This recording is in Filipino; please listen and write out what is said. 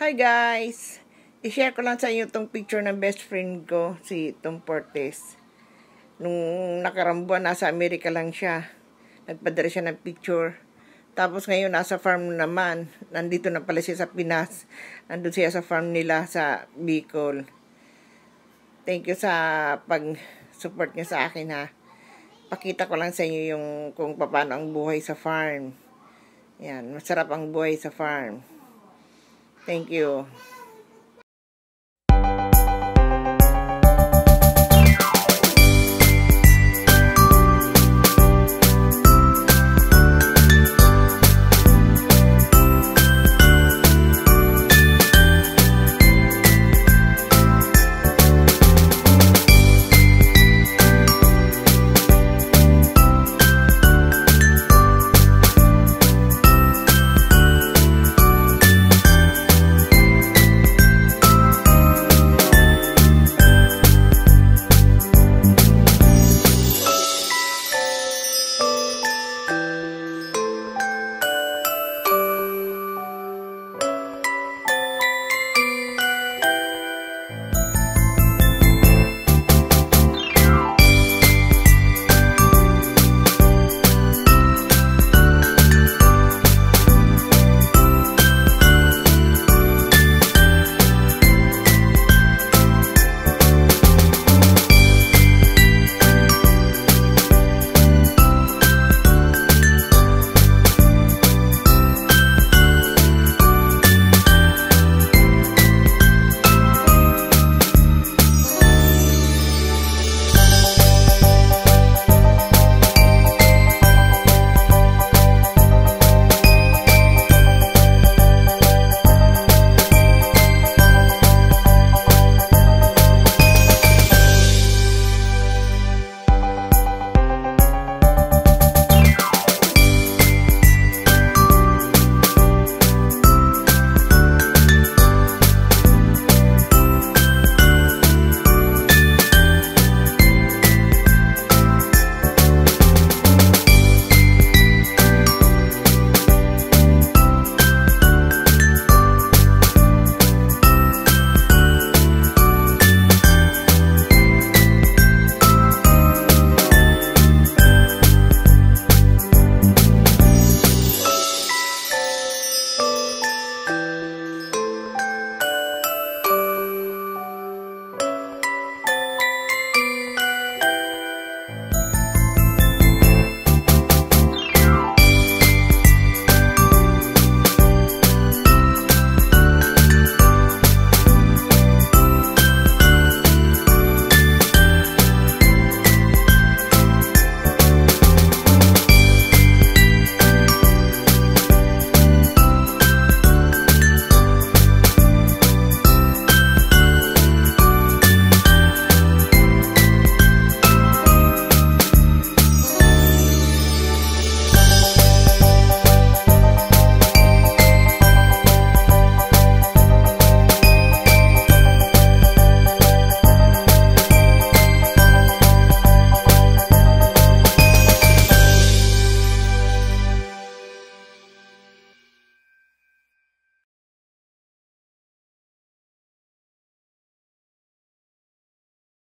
Hi guys! I-share ko lang sa inyo itong picture ng best friend ko, si Tom Portes. Nung nakarambuan, nasa Amerika lang siya. Nagpadala siya ng picture. Tapos ngayon, nasa farm naman. Nandito na pala siya sa Pinas. Nandun siya sa farm nila sa Bicol. Thank you sa pag-support niya sa akin ha. Pakita ko lang sa inyo yung kung paano ang buhay sa farm. Yan, masarap ang buhay sa farm. Thank you.